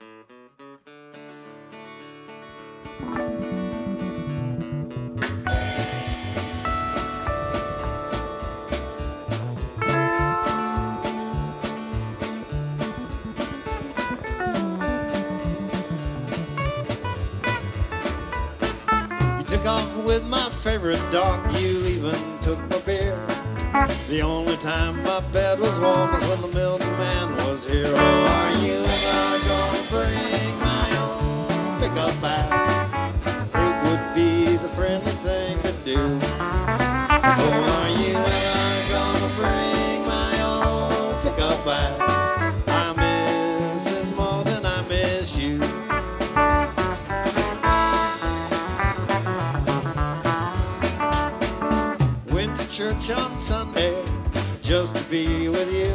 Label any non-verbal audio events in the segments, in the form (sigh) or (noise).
You took off with my favorite dog. You even took the only time my bed was warm was when the milkman was here. Oh, are you ever gonna bring my own pickup back? be with you.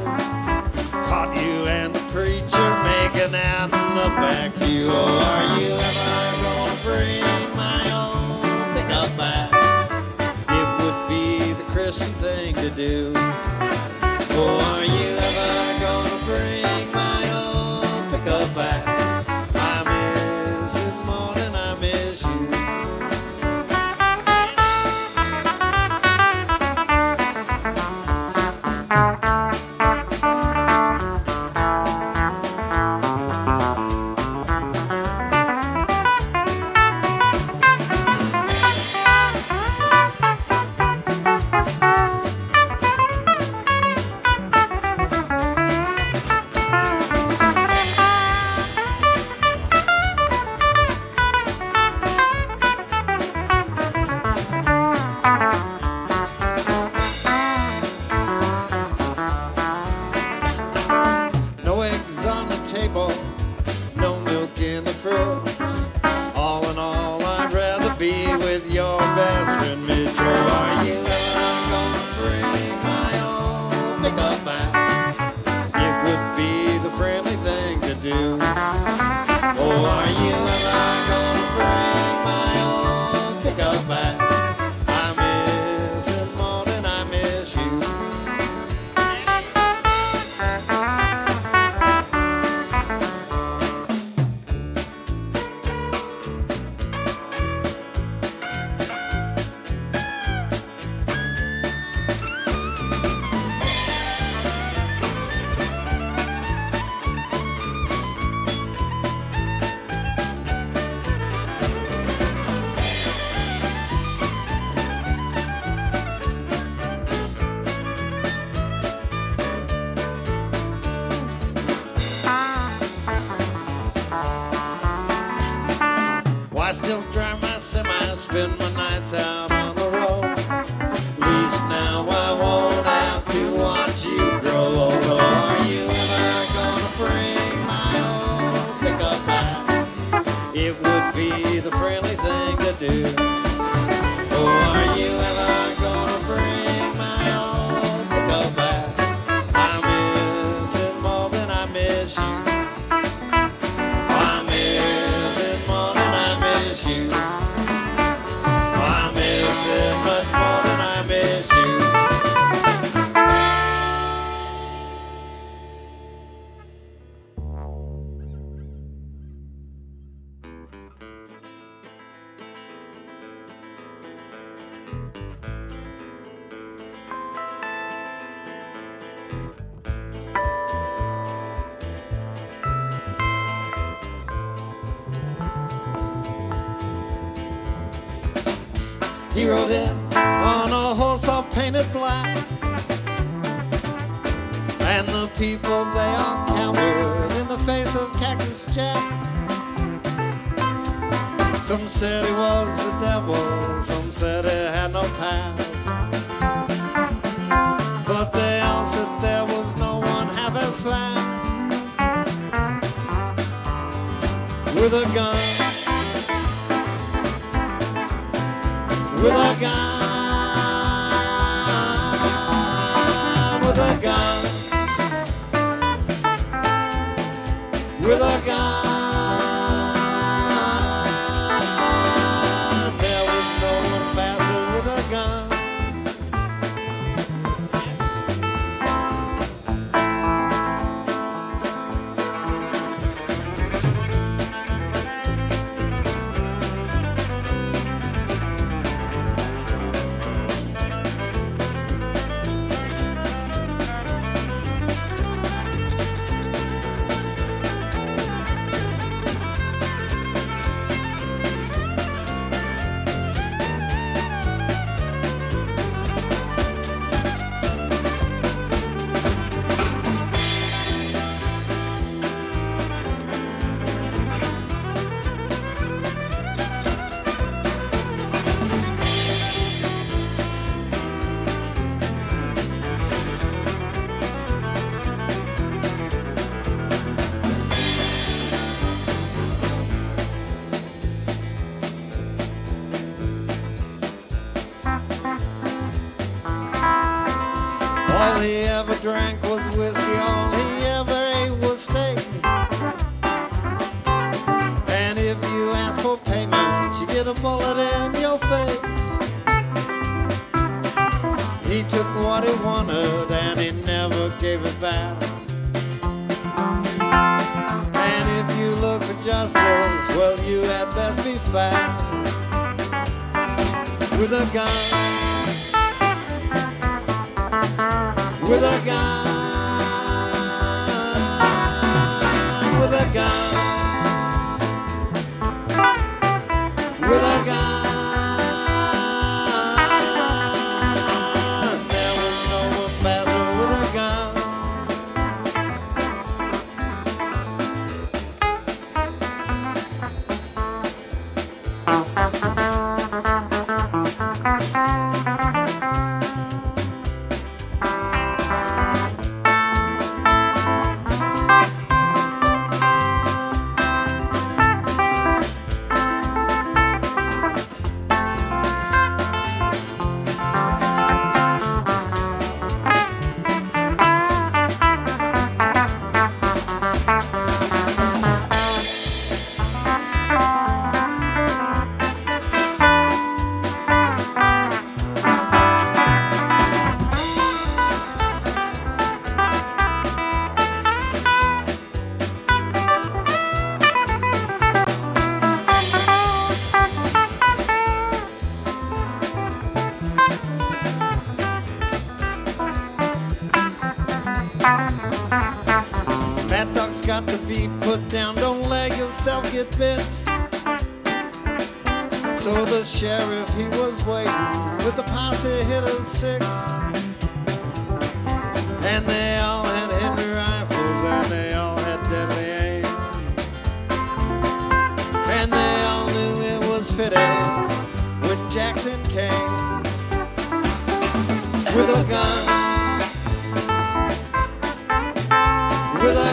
Caught you and the preacher making out in the back you. Oh, are you ever gonna bring my own pickup back? It would be the Christian thing to do. Oh, are you ever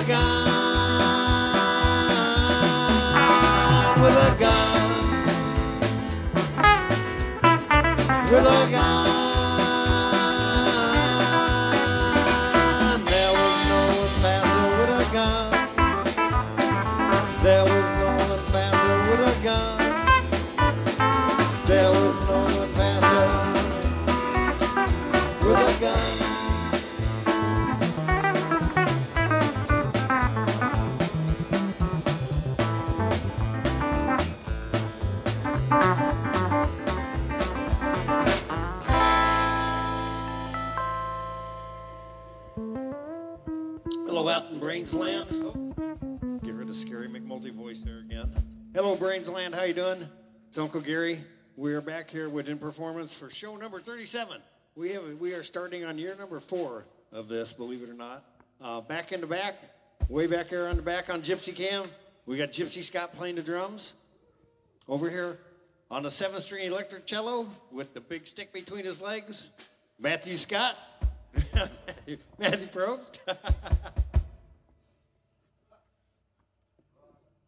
a gun, with a gun, with a gun. It's Uncle Gary. We are back here with In Performance for show number 37. We have we are starting on year number four of this, believe it or not. Uh, back in the back, way back here on the back on Gypsy Cam, we got Gypsy Scott playing the drums. Over here on the seventh string electric cello with the big stick between his legs, Matthew Scott. (laughs) Matthew Probst. (laughs)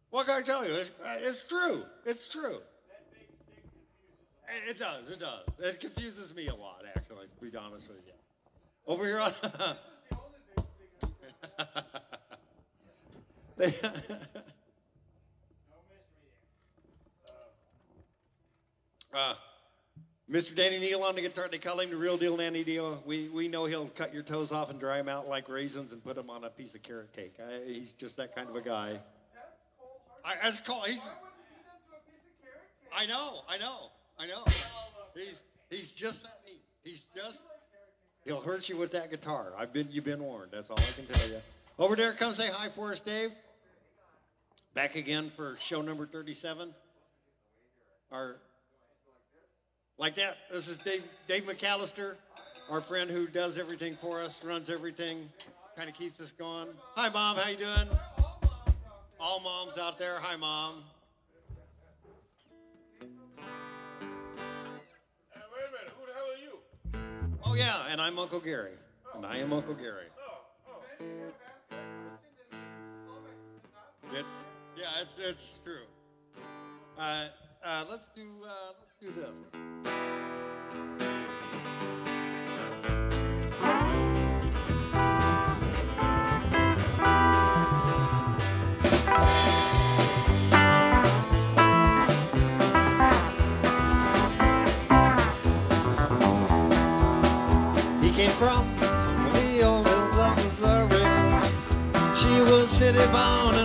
what can I tell you? It's, uh, it's true. It's true. It- does. It does. It confuses me a lot, actually, to be honest with you. Over here on. (laughs) They- (laughs) uh, Mr. Danny Neal on the guitar. They call him the real deal Danny Neal. We, we know he'll cut your toes off and dry them out like raisins and put them on a piece of carrot cake. I, he's just that kind of a guy. I, that's cold. He's. I know. I know. I know. He's he's just that neat. He's just. He'll hurt you with that guitar. I've been you've been warned. That's all I can tell you. Over there, come say hi for us, Dave. Back again for show number thirty-seven. Our like that. This is Dave Dave McAllister, our friend who does everything for us, runs everything, kind of keeps us going. Hi, mom. How you doing? All moms out there. Hi, mom. Oh yeah, and I'm Uncle Gary, and I am Uncle Gary. It's, yeah, it's it's true. Uh, uh, let's do uh, let's do this. city bound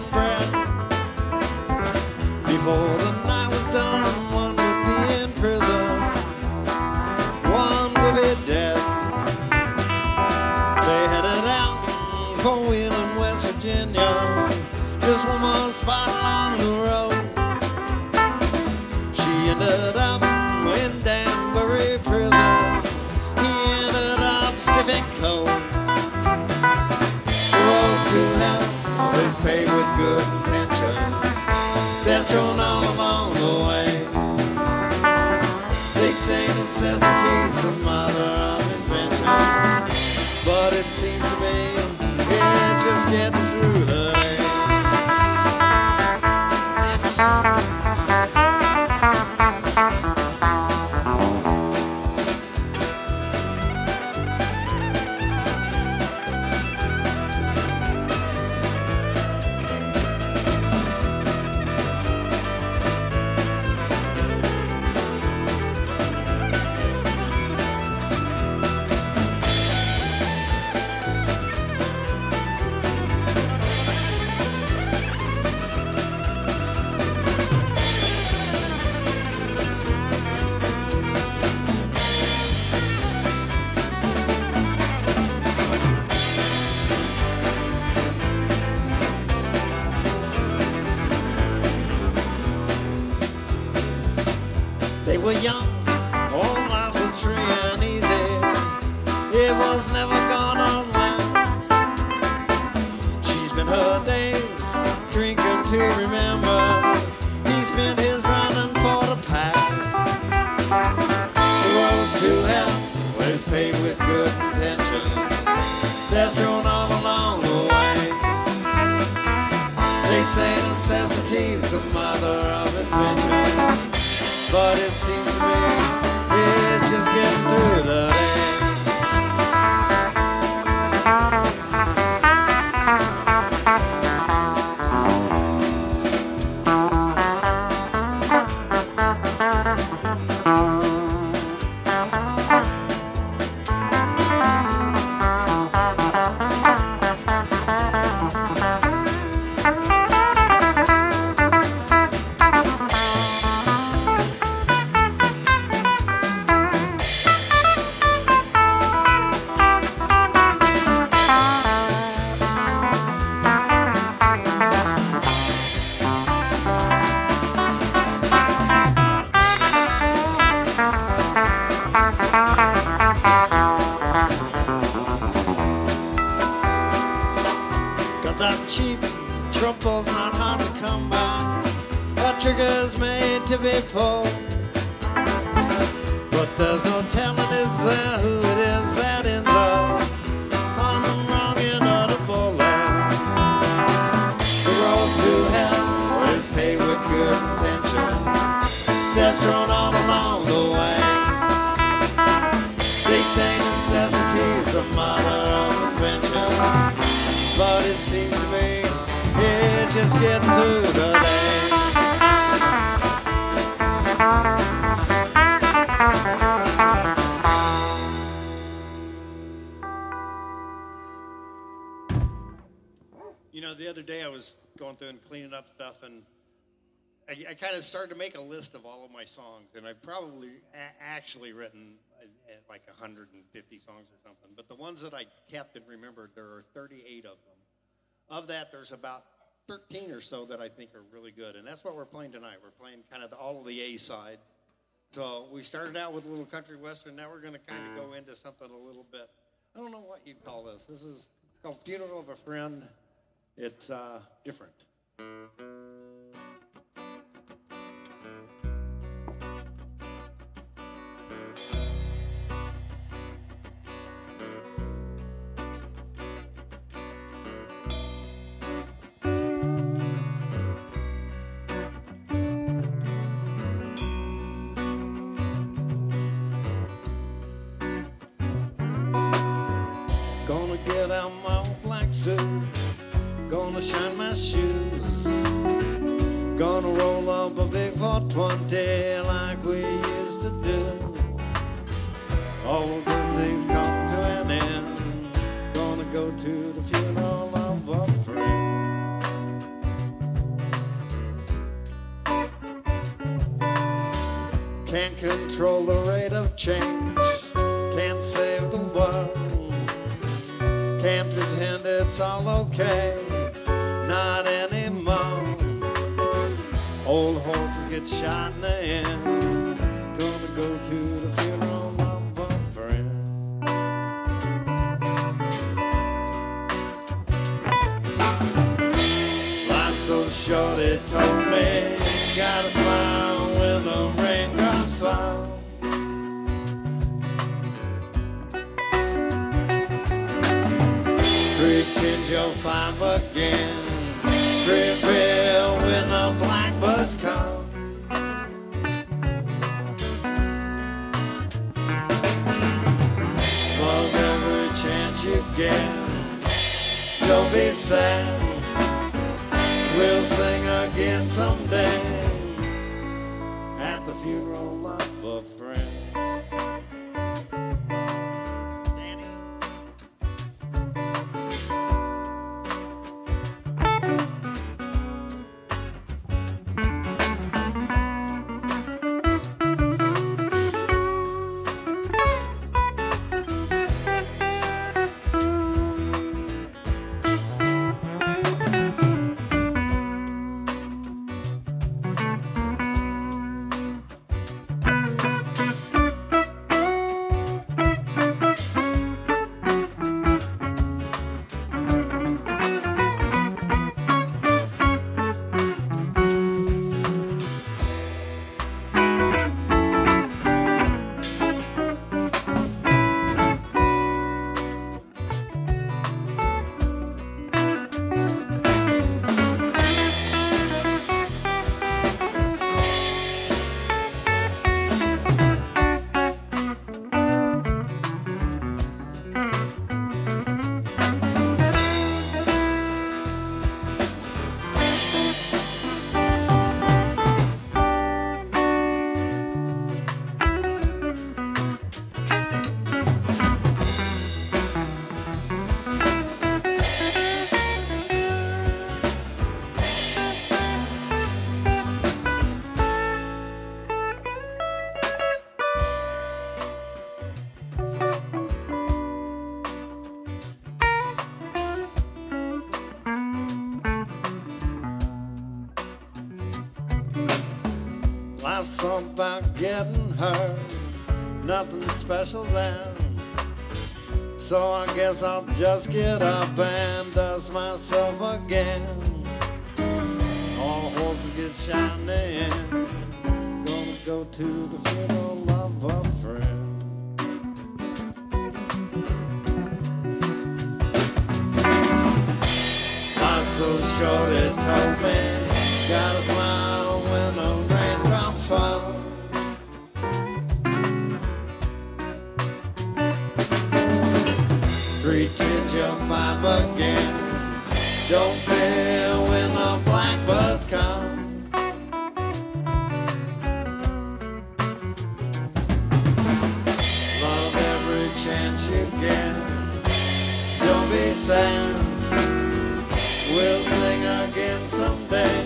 I started to make a list of all of my songs, and I've probably a- actually written uh, uh, like 150 songs or something. But the ones that I kept and remembered, there are 38 of them. Of that, there's about 13 or so that I think are really good, and that's what we're playing tonight. We're playing kind of the, all of the A sides. So we started out with a little country western. Now we're going to kind of go into something a little bit. I don't know what you'd call this. This is it's called Funeral of a Friend. It's uh, different. Okay. Not anymore. Old horses get shot in the end. Prevail when the blackbirds come. Love every chance you get. Don't be sad. We'll sing again someday at the funeral of special then. So I guess I'll just get up and dust myself again. All horses get shiny Gonna go to the funeral of a friend. So short, it told me. Gotta Don't fear when the blackbirds come. Love every chance you get. Don't be sad. We'll sing again someday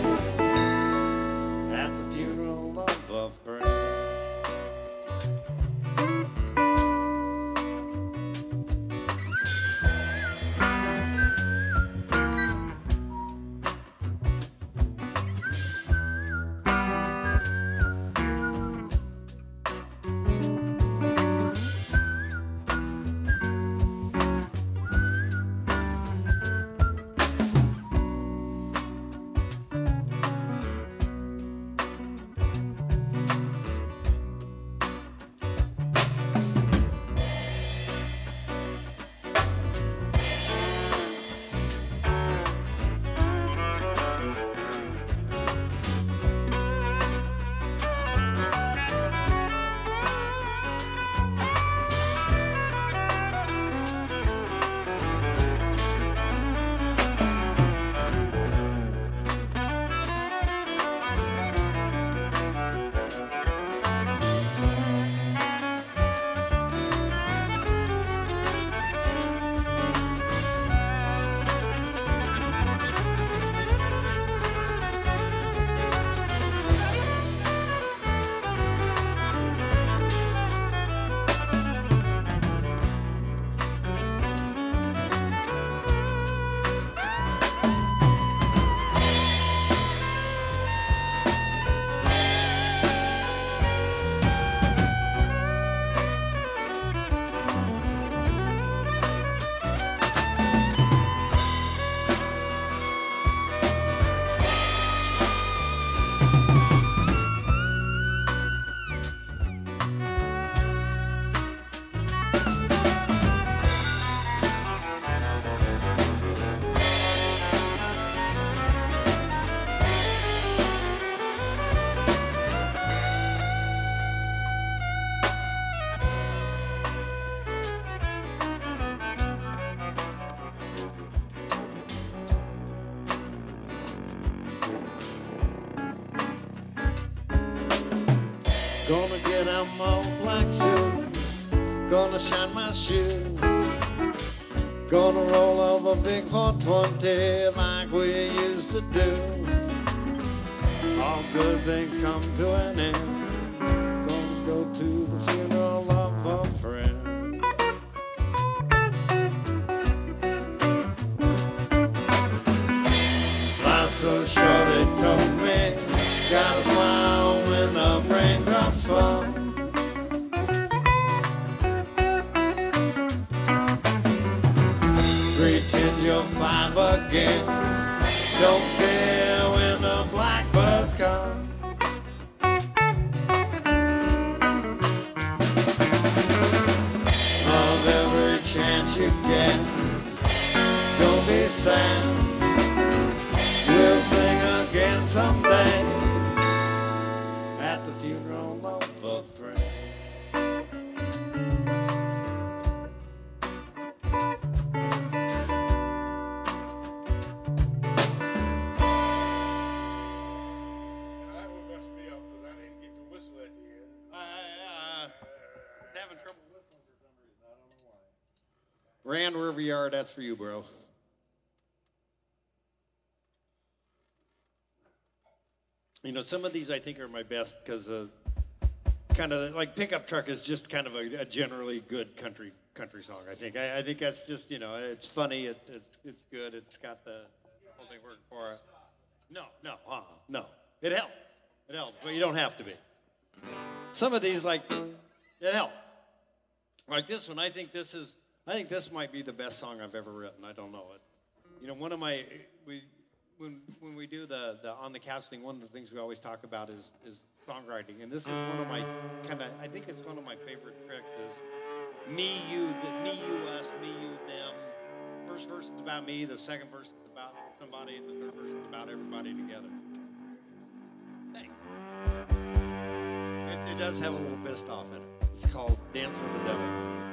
that's for you, bro. You know, some of these I think are my best because uh, kind of like pickup truck is just kind of a, a generally good country country song. I think. I, I think that's just you know it's funny. It's it's it's good. It's got the whole thing working for it. No, no, uh, no. It helped. It helped, but you don't have to be. Some of these like it helped. Like this one, I think this is. I think this might be the best song I've ever written. I don't know it. You know, one of my we when when we do the the on the couch thing, one of the things we always talk about is is songwriting, and this is one of my kind of. I think it's one of my favorite tricks is me, you, the, me, you, us, me, you, them. First verse is about me. The second verse is about somebody, and the third verse is about everybody together. It, it does have a little pissed off in it. It's called Dance with the Devil.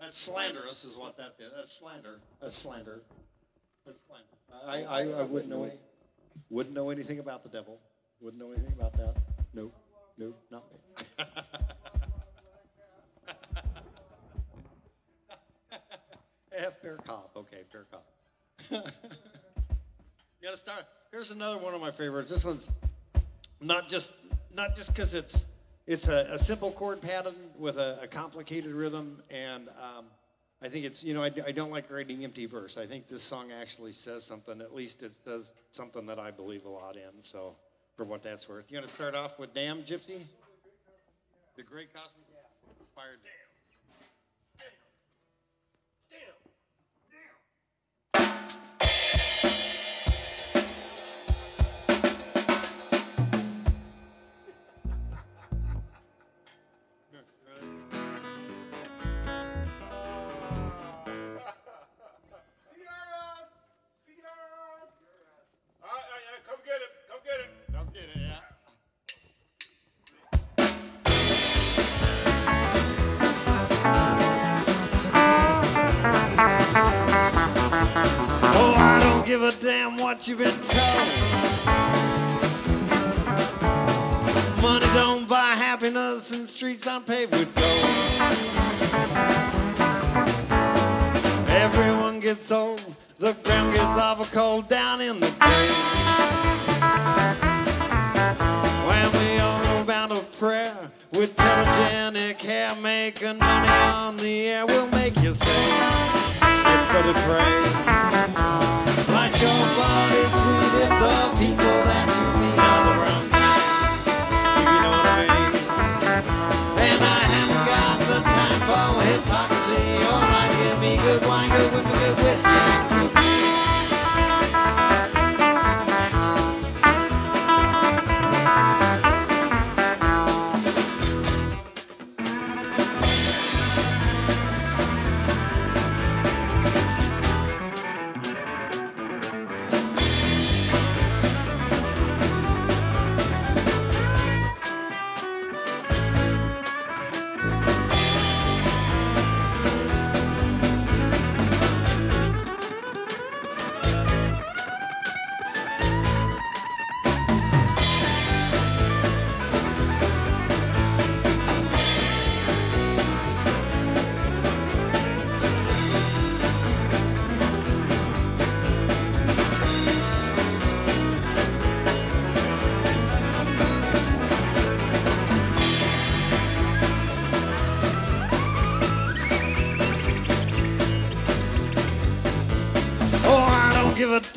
That's, slanderous is what that is. That's slander. That's slander. That's slander. I, I, I wouldn't know wouldn't know anything about the devil. Wouldn't know anything about that. Nope, nope, not me. (laughs) F fair cop. Okay, fair cop. You (laughs) gotta start. Here's another one of my favorites. This one's not just not just because it's it's a, a simple chord pattern with a, a complicated rhythm, and um, I think it's you know I, I don't like writing empty verse. I think this song actually says something. At least it says something that I believe a lot in. So for what that's worth, you want to start off with "Damn Gypsy," the Great Cosmic Fire. Give a damn what you've been told. Money don't buy happiness and streets aren't paved with gold. Everyone gets old, the ground gets awful cold down in the grave. When we all go bound to prayer with telegenic hair, making money on the air, we'll make you say it's so depraved.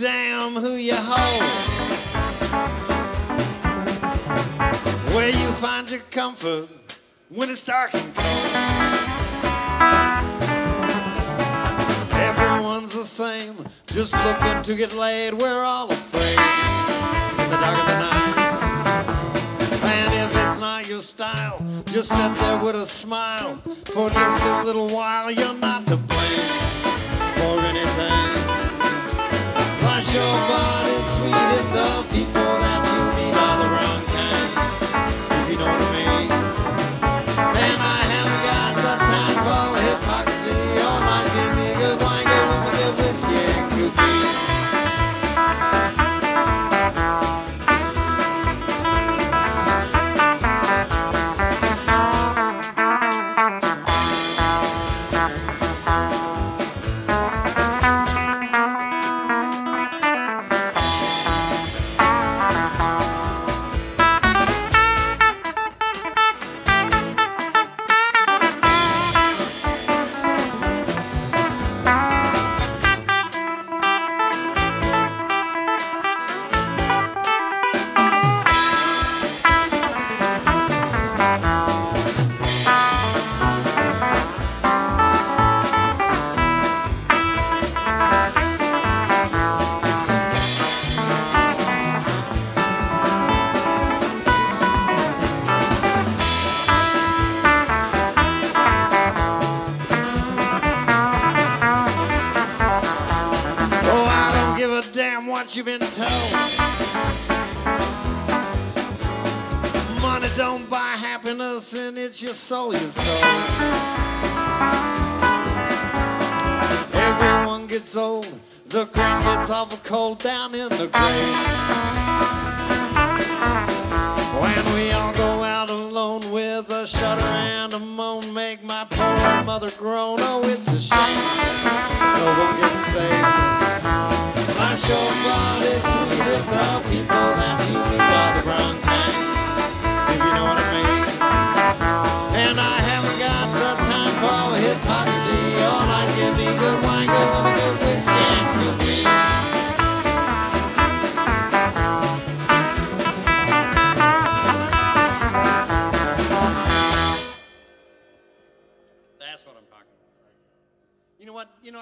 Damn who you hold. Where you find your comfort when it's dark and cold. Everyone's the same, just looking to get laid. We're all afraid in the dark of the night. And if it's not your style, just sit there with a smile. For just a little while, you're not to blame for anything. Your body sweet in the people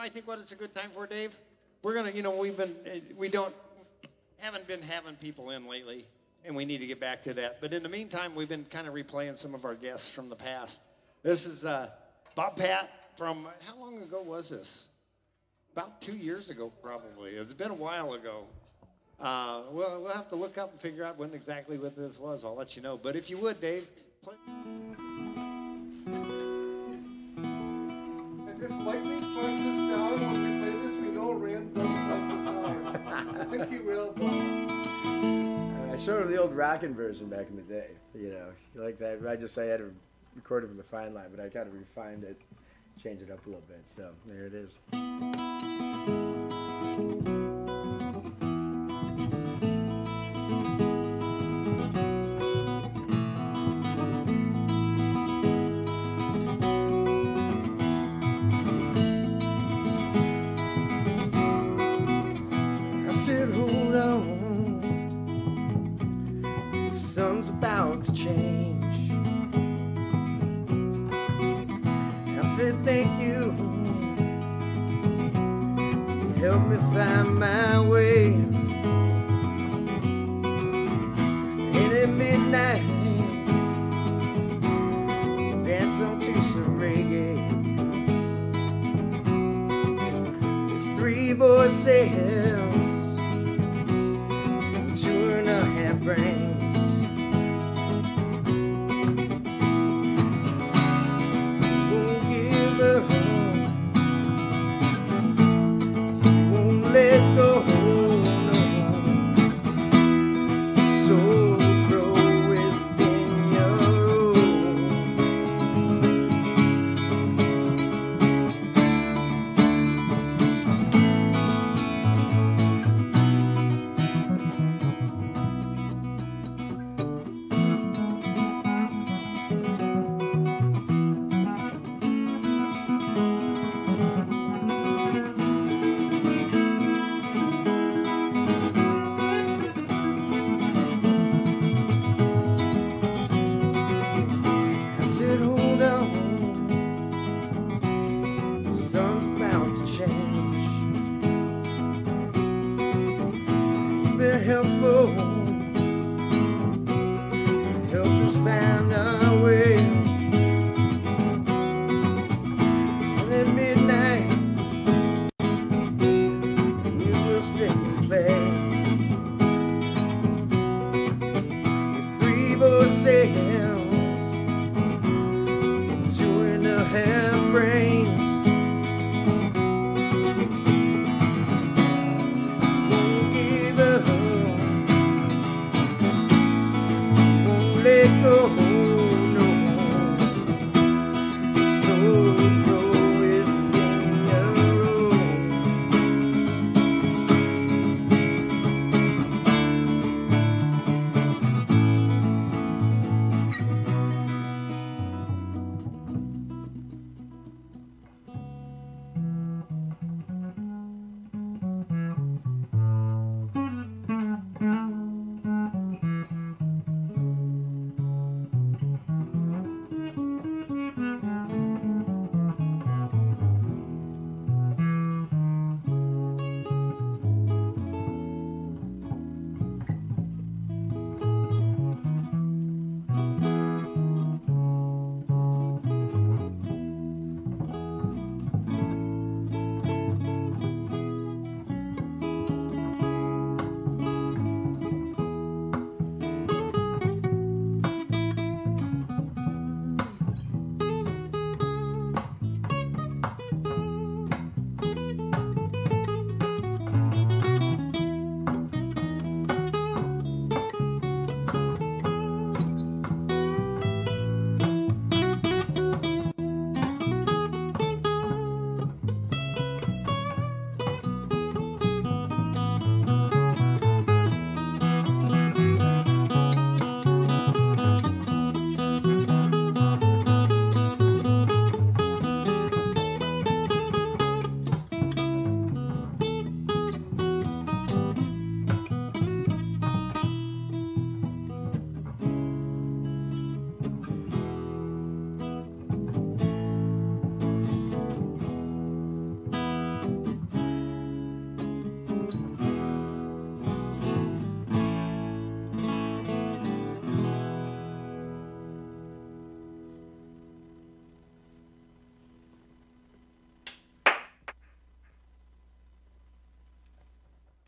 I think what it's a good time for, Dave. We're gonna, you know, we've been, eh, we don't, haven't been having people in lately, and we need to get back to that. But in the meantime, we've been kind of replaying some of our guests from the past. This is uh, Bob Pat from how long ago was this? About two years ago, probably. It's been a while ago. Uh, well, we'll have to look up and figure out when exactly what this was. I'll let you know. But if you would, Dave, play. And if lightning like. (laughs) I think will. I showed him the old rockin' version back in the day. You know, he liked that. I just I had to record it from the fine line, but I kind of refined it, changed it up a little bit. So there it is. Thank you. You helped me find my way. And at midnight, dance on to some reggae. Three voices, two and a half brains. Helpful.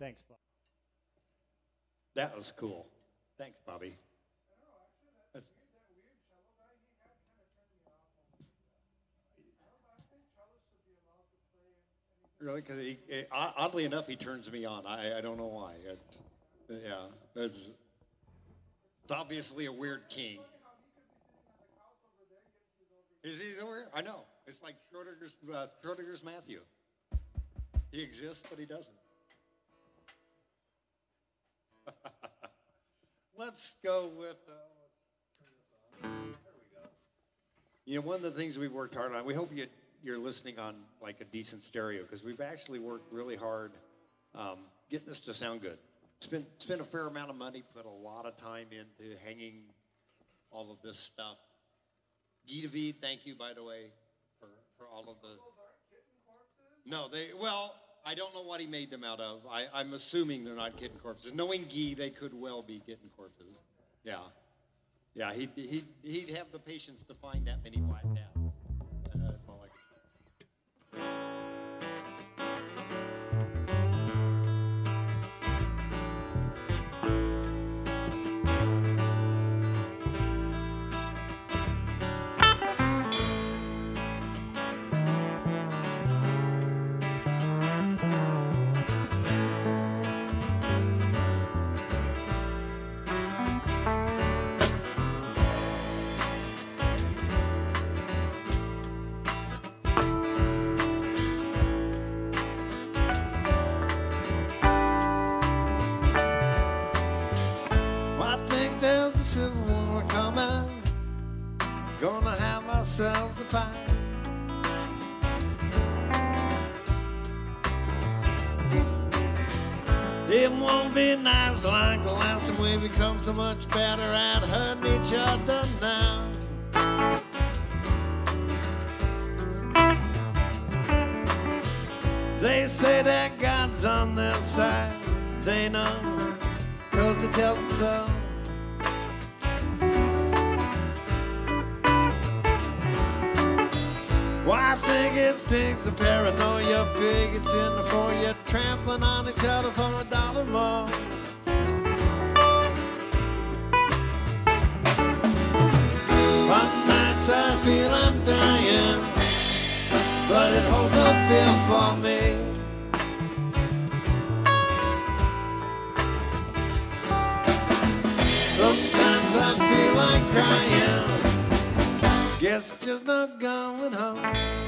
Thanks, Bob. That was cool. Thanks, Bobby. Really? Because he, eh, oddly enough, he turns me on. I, I don't know why. It's, yeah, it's, it's obviously a weird king. Is he over here? I know. It's like Schrodinger's, uh, Schrodinger's Matthew. He exists, but he doesn't. Let's go with. Uh, there we go. You know, one of the things we've worked hard on. We hope you you're listening on like a decent stereo because we've actually worked really hard um, getting this to sound good. Spent spent a fair amount of money, put a lot of time into hanging all of this stuff. Guy David, thank you by the way for for all of the. No, they well. I don't know what he made them out of. I, I'm assuming they're not kitten corpses. Knowing Guy, they could well be kitten corpses. Yeah, yeah. He'd he'd he'd have the patience to find that many black cats. But it holds no fear for me. Sometimes I feel like crying. Guess just not going home.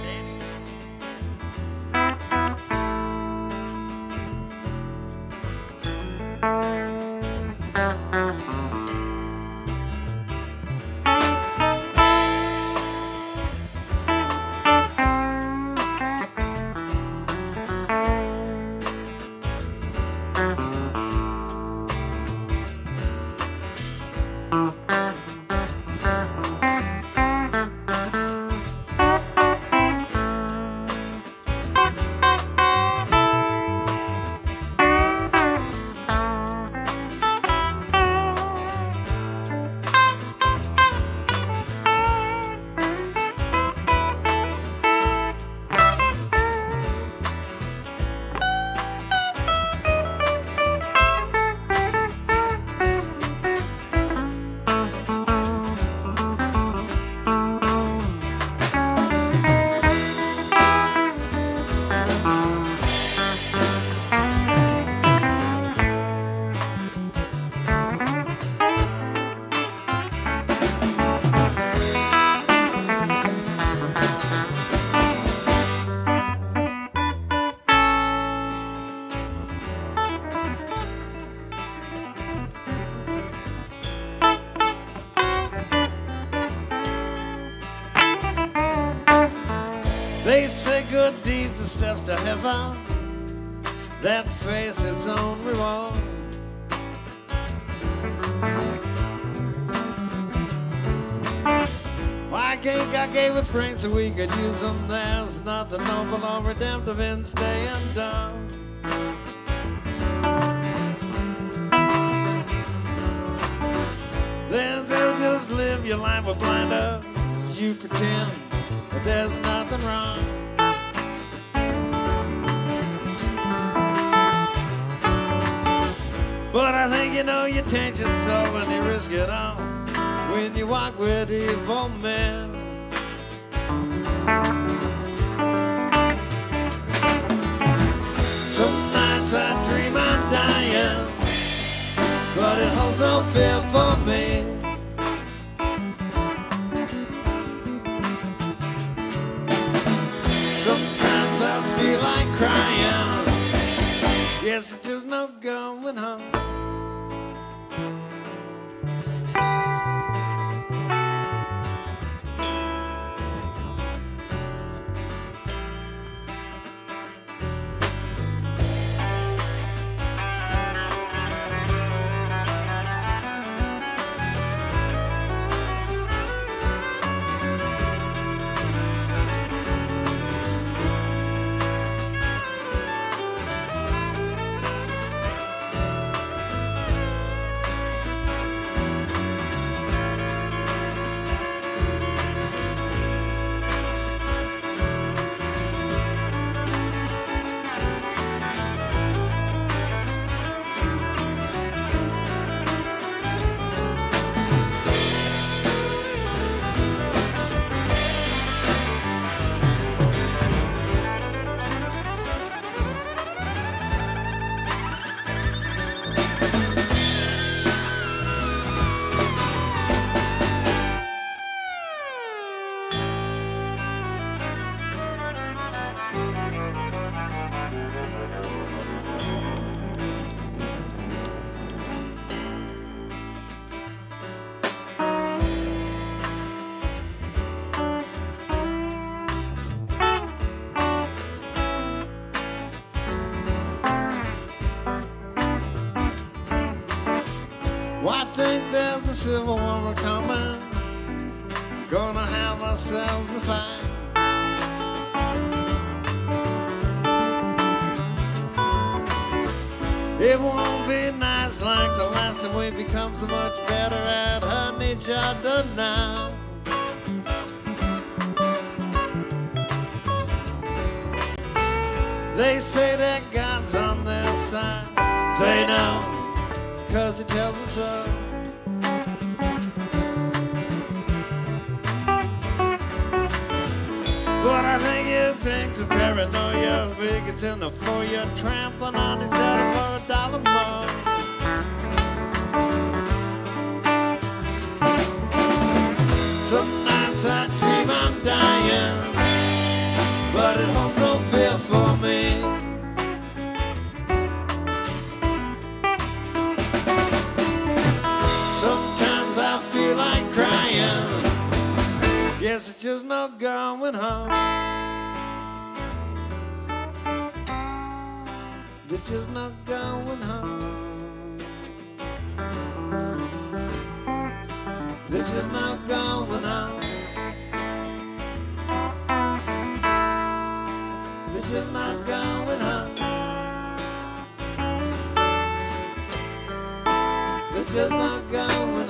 To heaven that face its own reward. Why can't God gave us brains so we could use them? There's nothing noble or redemptive in staying dumb. Then they'll just live your life with blinders. You pretend you know you taint your soul when you risk it all. When you walk with evil men. Some nights I dream I'm dying, but it holds no fear for me. Sometimes I feel like crying. Yes, it's just no going home. Well, which is not going home. Which is not going home. Which is not going home. Which is not going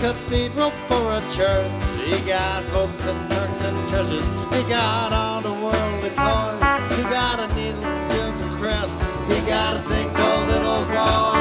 cathedral for a church. He got books and trucks and treasures. He got all the worldly toys. He got a needle, pills, and crest. He got a thing called little boy.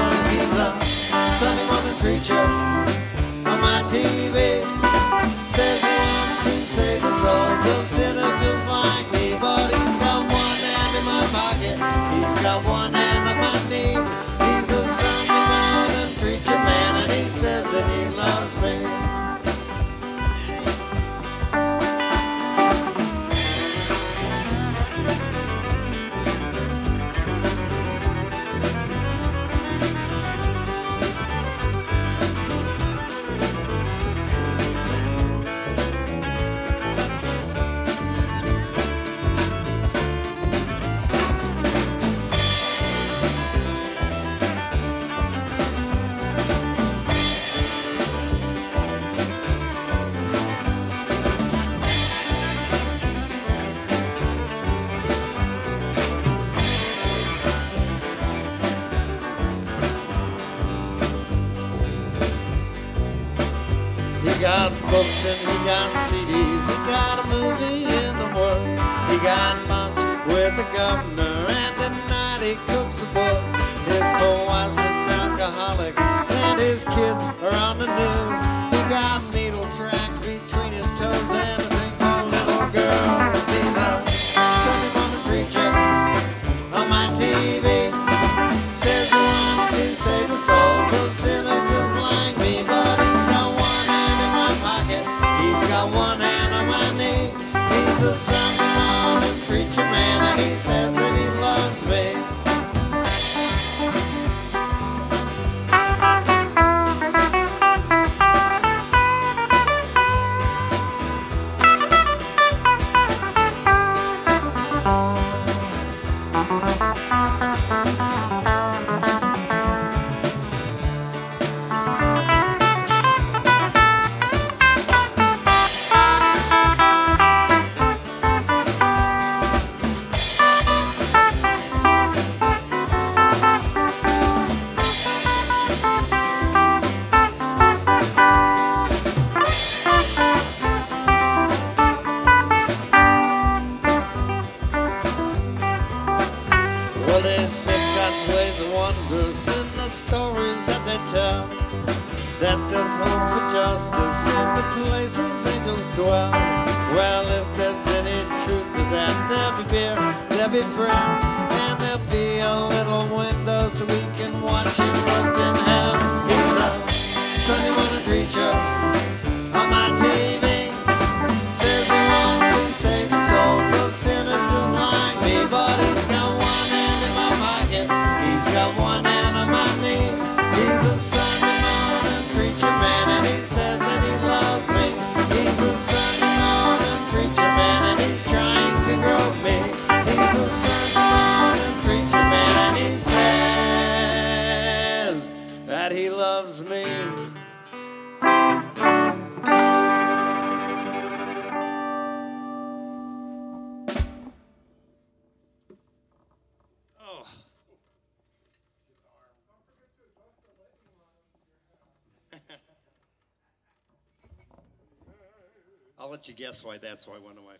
why that's why I went away.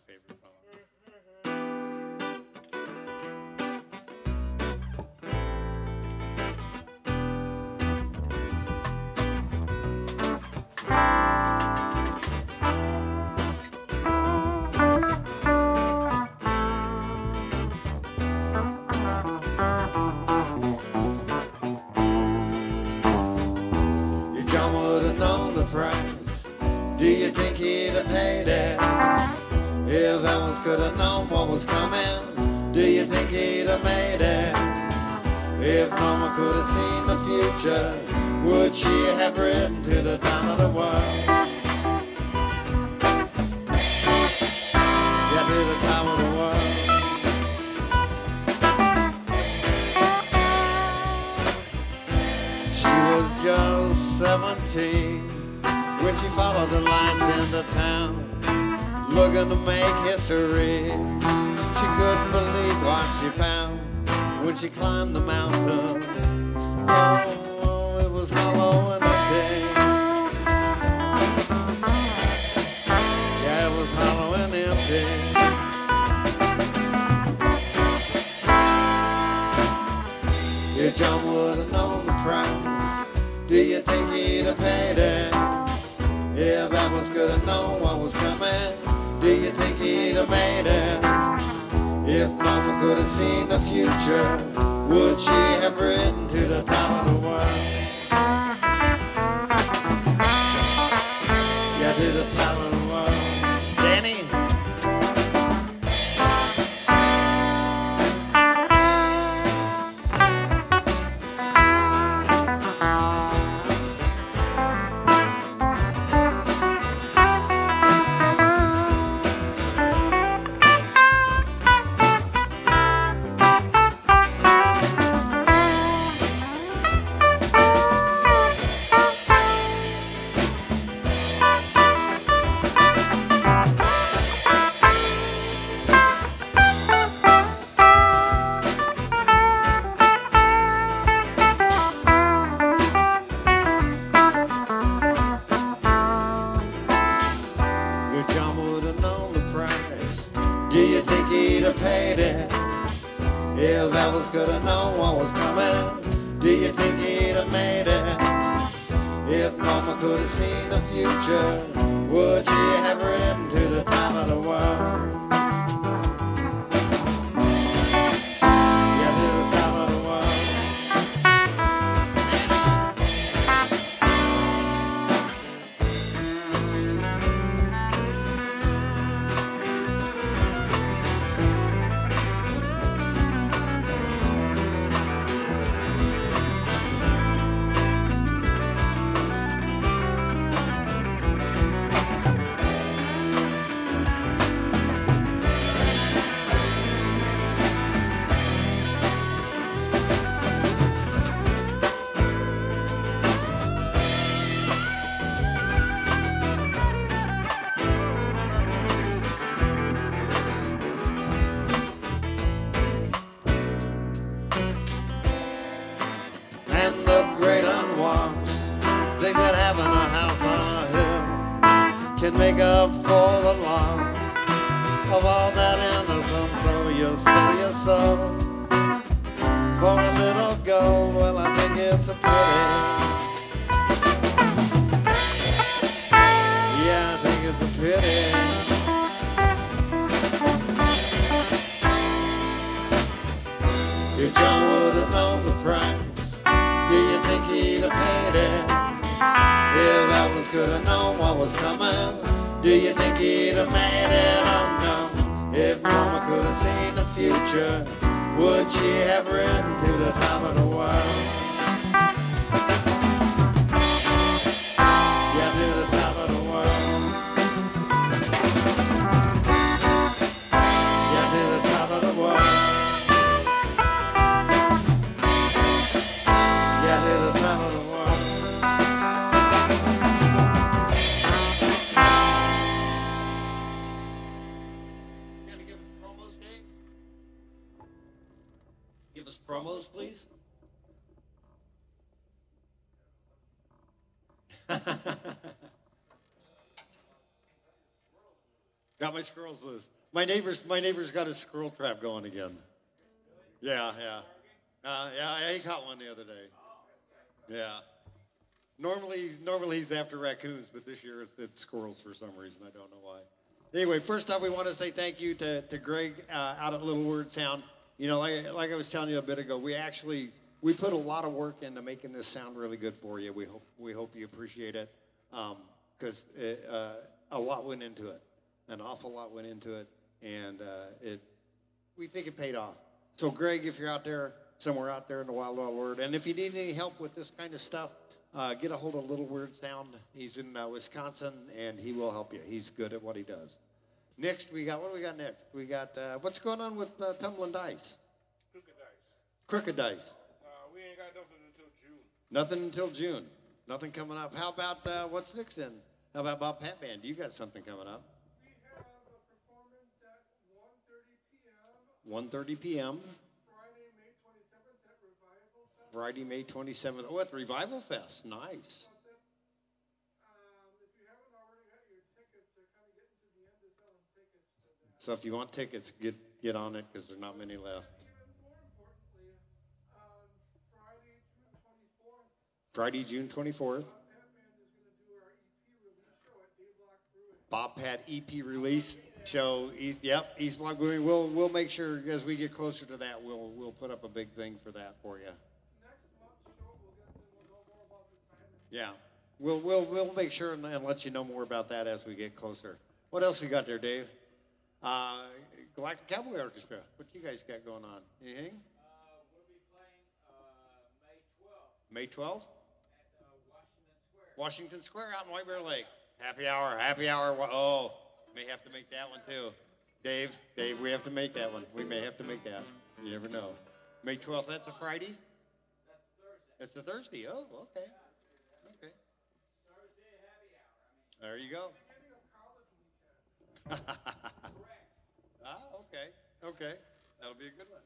John would have known the price. Do you think he'd have paid it? If Atlas could have known what was coming, do you think he'd have made it? If Mama could have seen the future, would she have written to the top of the world? If John would've known the price, do you think he'd have paid it? If Elvis could've known what was coming, do you think he'd have made it? Oh no. If Mama could've seen the future, would she have written to the top of the world? My squirrels loose. My neighbor's my neighbor's got his squirrel trap going again. Yeah, yeah. Uh, yeah, he caught one the other day. Yeah. Normally, normally he's after raccoons, but this year it's, it's squirrels for some reason. I don't know why. Anyway, first off, we want to say thank you to, to Greg uh, out at Little Word Sound. You know, like, like I was telling you a bit ago, we actually we put a lot of work into making this sound really good for you. We hope we hope you appreciate it because uh, a lot went into it, an awful lot went into it, and uh, it we think it paid off. So, Greg, if you're out there somewhere out there in the wild, wild world, and if you need any help with this kind of stuff, uh, get a hold of Little Word Sound. He's in uh, Wisconsin, and he will help you. He's good at what he does. Next, we got what do we got next? We got uh, what's going on with uh, tumbling dice, Crooked dice. crooked dice. Uh, we ain't got nothing until June. Nothing until June. Nothing coming up. How about uh, what's next then? How about Bob Patman? Do You got something coming up? We have a performance at 1:30 p.m. Friday, May 27th at Revival Fest. Friday, May 27th. Oh, at Revival Fest. Nice. So if you want tickets, get get on it because there's not many left. Friday, June 24th, Friday, June 24th. Batman is going to do our EP release show at D Block Brewing. Bob Pat EP release show. East, yep, East Block Brewing. We'll we'll make sure as we get closer to that, we'll we'll put up a big thing for that for you. Next month's show, we'll get to we'll know more about the timing. Yeah, we'll we'll we'll make sure and, and let you know more about that as we get closer. What else we got there, Dave? Uh, Galactic Cowboy Orchestra. What you guys got going on? Anything? Uh, we'll be playing uh, May 12th May 12th, at uh, Washington Square. Washington Square out in White Bear Lake. Happy hour, happy hour. Oh, may have to make that one too. Dave, Dave, we have to make that one. We may have to make that. You never know. May 12th, that's a Friday? That's Thursday. It's a Thursday. Oh, okay. Okay. Thursday happy hour. There you go. (laughs) Ah, okay, okay, that'll be a good one.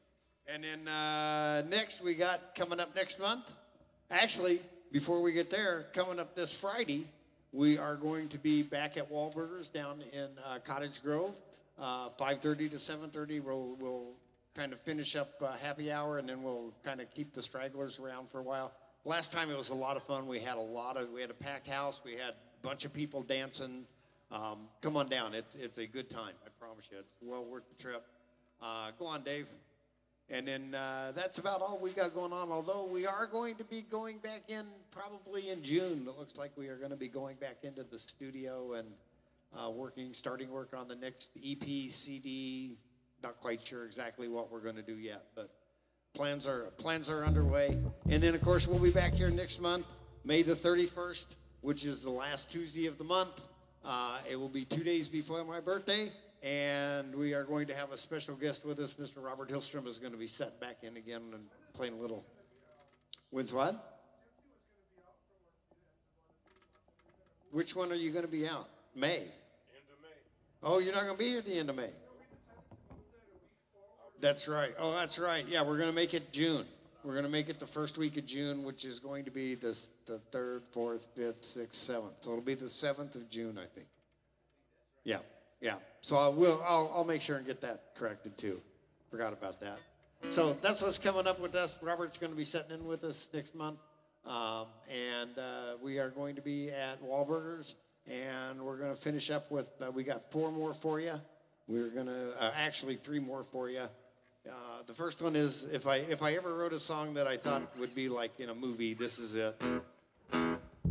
And then uh, next we got coming up next month. Actually, before we get there, coming up this Friday, we are going to be back at Wahlburgers down in uh, Cottage Grove, uh, 5:30 to 7:30. We'll we'll kind of finish up uh, happy hour, and then we'll kind of keep the stragglers around for a while. Last time it was a lot of fun. We had a lot of we had a packed house. We had a bunch of people dancing. Um, come on down. It's, it's a good time. I promise you. It's well worth the trip. Uh, go on, Dave. And then uh, that's about all we got going on. Although we are going to be going back in probably in June. It looks like we are going to be going back into the studio and uh, working, starting work on the next EP, CD. Not quite sure exactly what we're going to do yet, but plans are plans are underway. And then, of course, we'll be back here next month, May the 31st, which is the last Tuesday of the month. Uh, it will be two days before my birthday, and we are going to have a special guest with us. Mr. Robert Hillstrom is going to be set back in again and playing a little. When's what? Which one are you going to be out? May. End of May. Oh, you're not going to be here at the end of May. That's right. Oh, that's right. Yeah, we're going to make it June. We're going to make it the first week of June, which is going to be the, the third, fourth, fifth, sixth, seventh. So it'll be the seventh of June, I think. Yeah, yeah. So I will. I'll, I'll make sure and get that corrected too. Forgot about that. So that's what's coming up with us. Robert's going to be sitting in with us next month, um, and uh, we are going to be at Wahlburgers, and we're going to finish up with. Uh, we got four more for you. We're going to uh, actually three more for you. Uh, the first one is if I if I ever wrote a song that I thought would be like in a movie, this is it.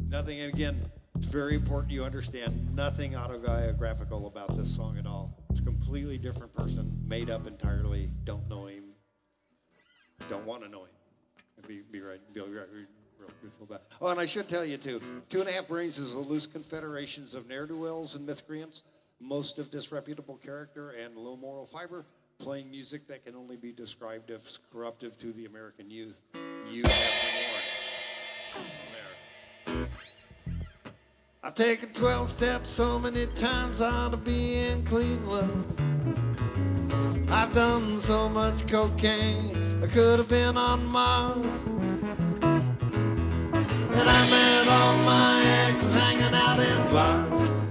Nothing, again, very important you understand nothing autobiographical about this song at all. It's a completely different person, made up entirely. Don't know him. Don't want to know him. Be, be right. Be right. Real truthful about. Oh, and I should tell you too. Two and a half brains is a loose confederations of ne'er do wells and miscreants, most of disreputable character and low moral fiber, playing music that can only be described as corruptive to the American youth. You have more. I've taken 12 steps so many times I ought to be in Cleveland. I've done so much cocaine, I could have been on Mars. And I met all my exes hanging out in bars.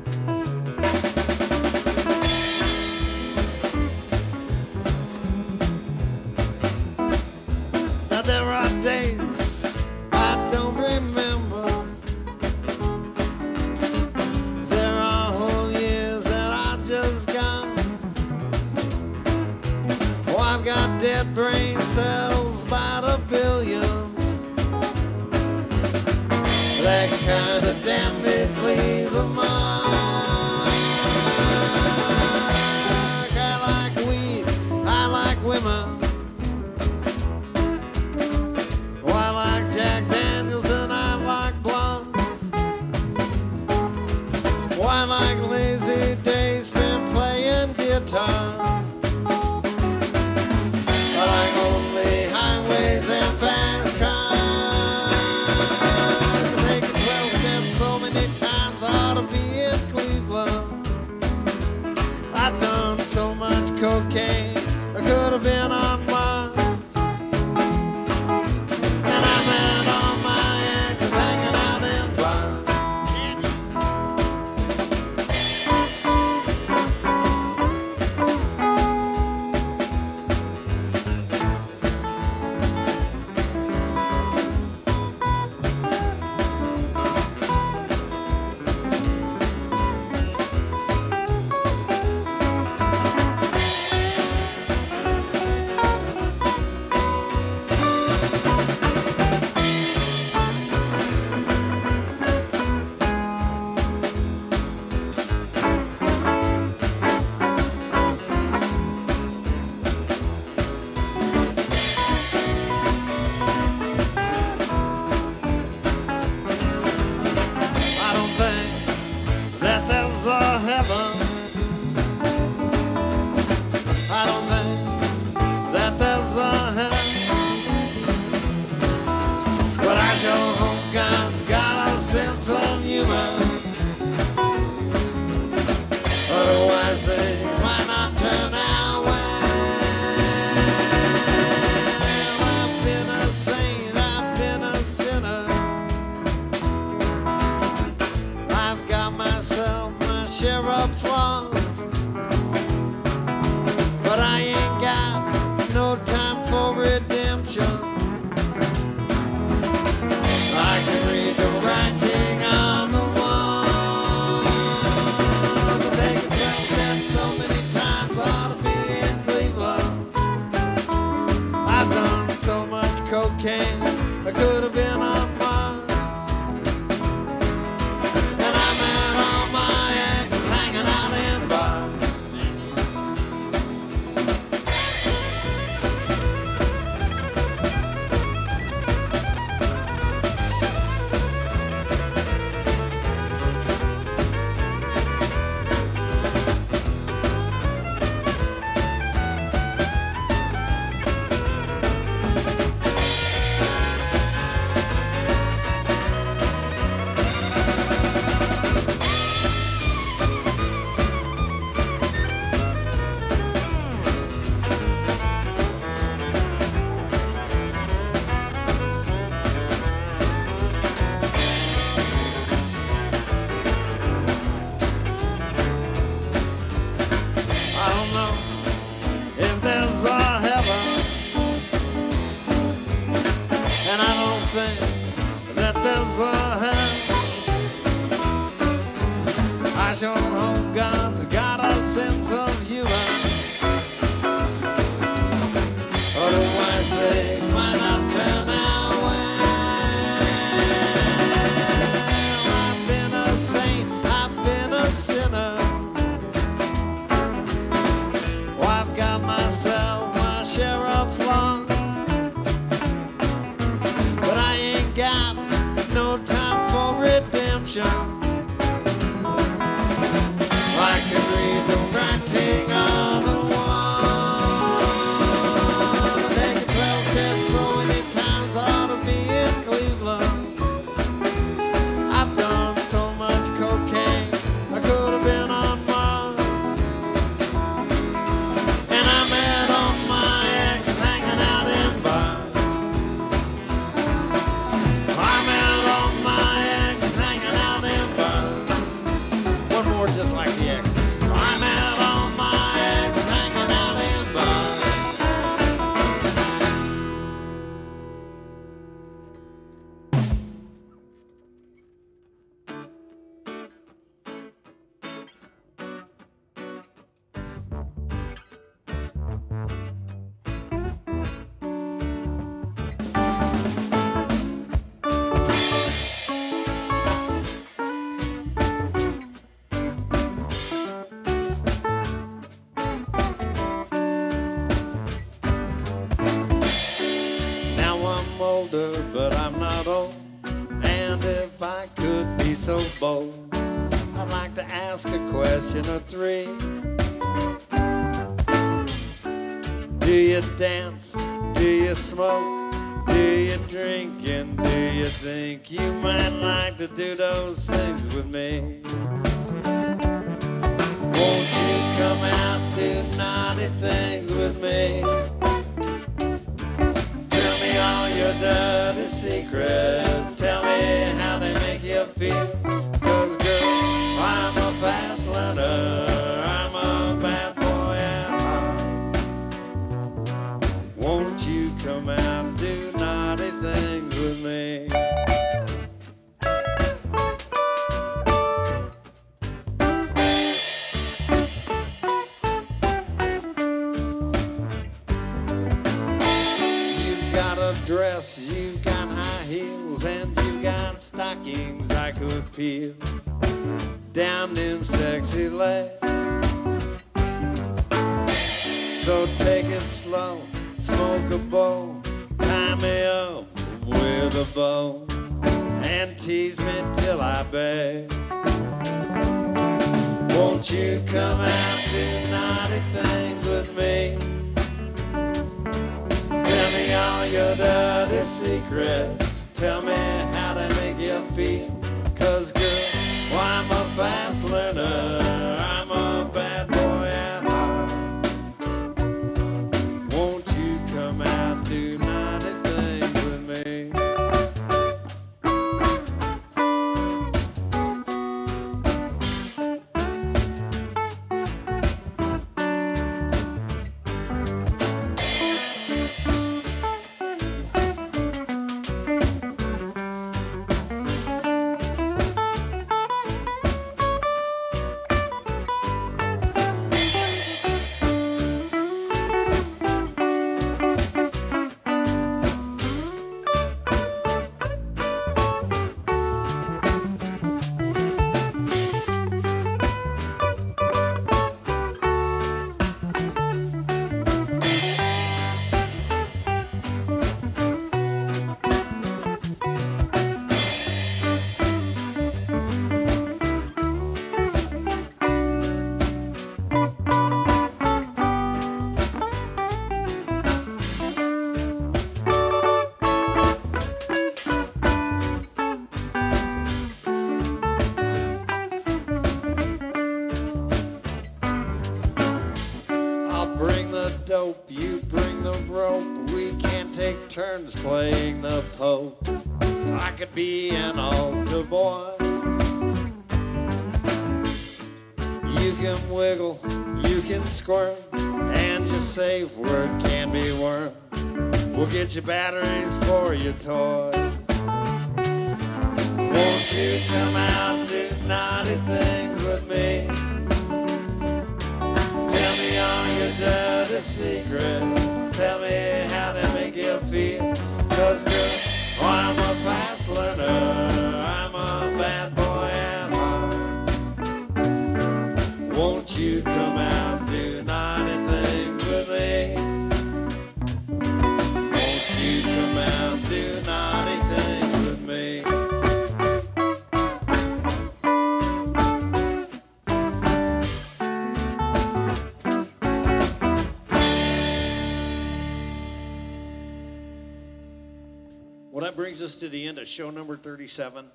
Show number 37.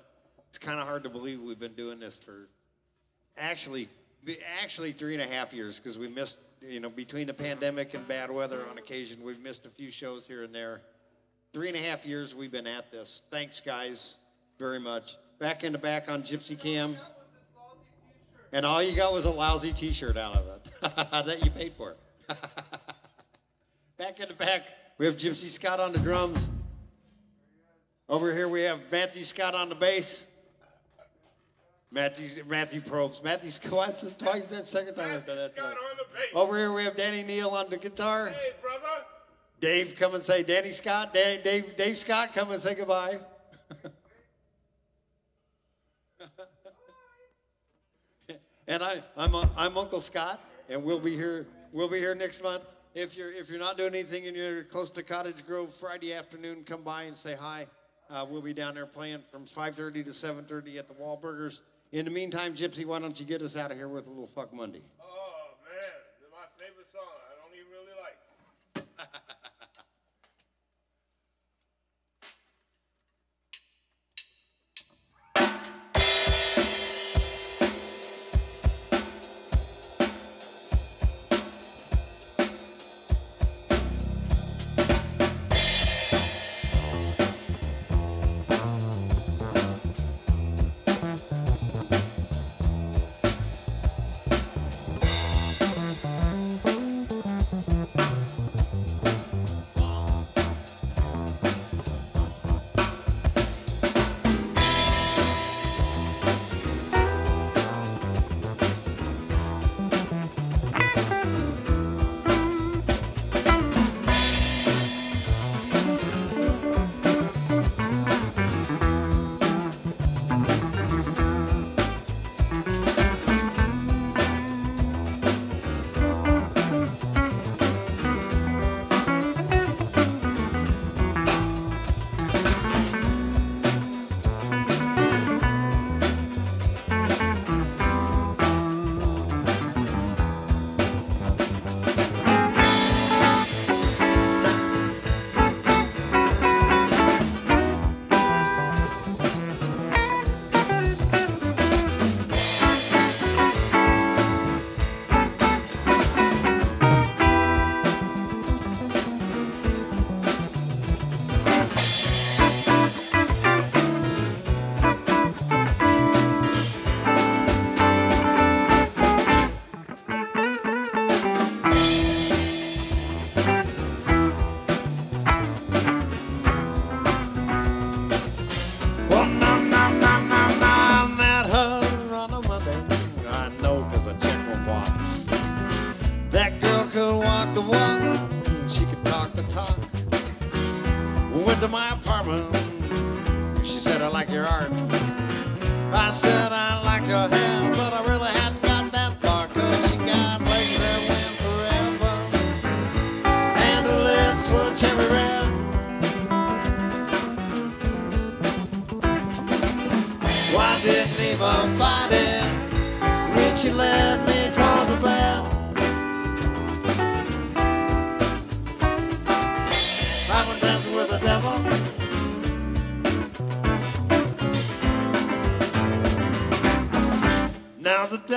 It's kind of hard to believe we've been doing this for actually, actually three and a half years because we missed, you know, between the pandemic and bad weather on occasion, we've missed a few shows here and there. Three and a half years we've been at this. Thanks, guys, very much. Back in the back on Gypsy Cam. And all you got was a lousy T-shirt out of it (laughs) that you paid for. (laughs) back in the back, we have Gypsy Scott on the drums. Over here we have Matthew Scott on the bass. Matthew Matthew Probst. Matthew Scott. (laughs) Twice that second time I've done that. Scott tonight. on the bass. Over here we have Danny Neal on the guitar. Hey, brother. Dave, come and say Danny Scott. Danny, Dave, Dave Scott, come and say goodbye. (laughs) and I, I'm, uh, I'm Uncle Scott, and we'll be here. We'll be here next month. If you're if you're not doing anything and you're close to Cottage Grove Friday afternoon, come by and say hi. Uh, we'll be down there playing from 5.30 to 7.30 at the Wahlburgers. In the meantime, Gypsy, why don't you get us out of here with a little Fuck Monday?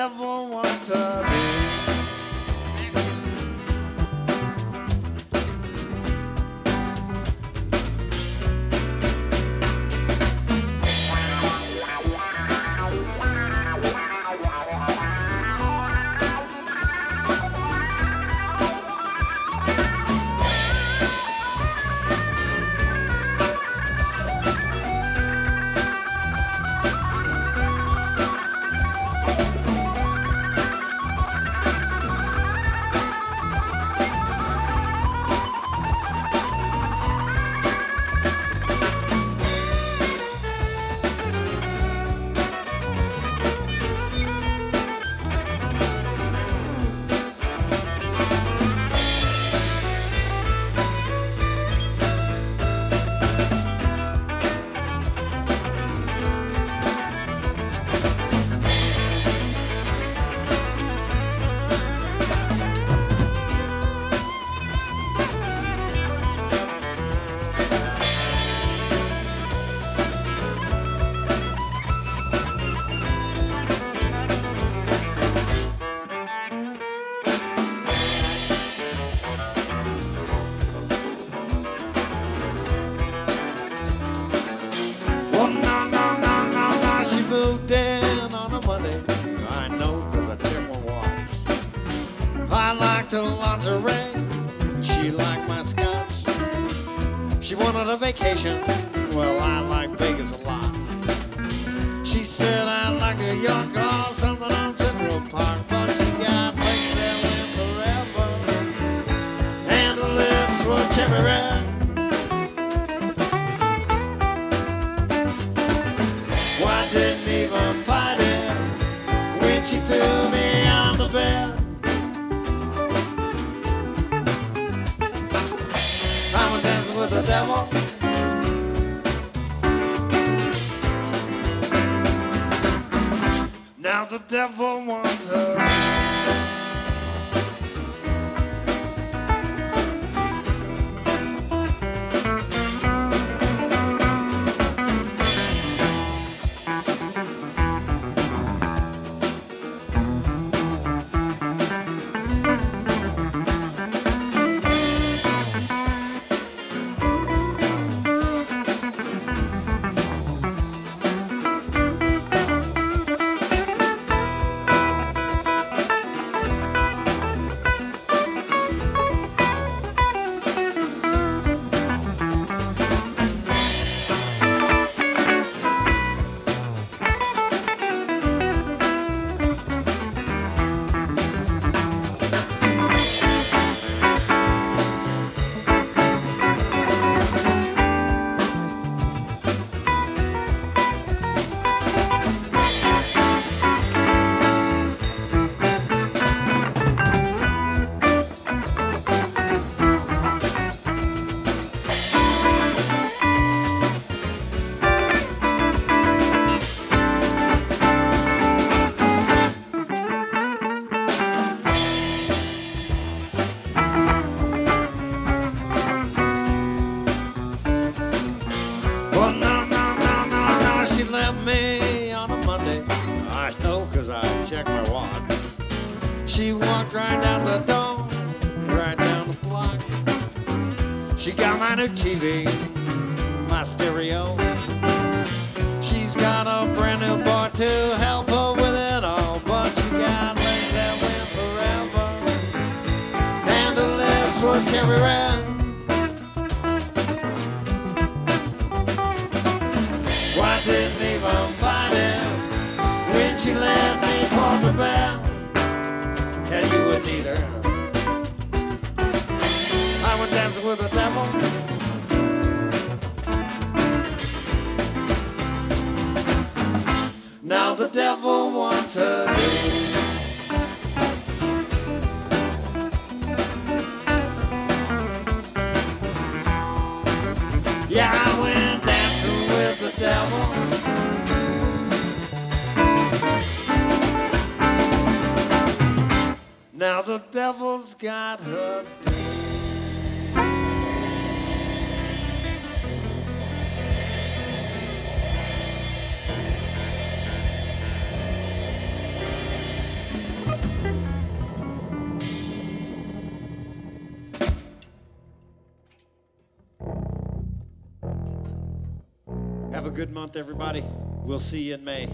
levam A good month, everybody. We'll see you in May.